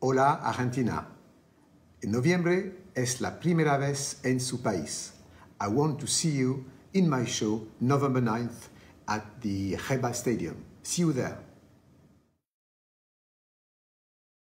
Hola Argentina. En noviembre es la primera vez en su país. I want to see you in my show November 9th at the Jeba Stadium. See you there.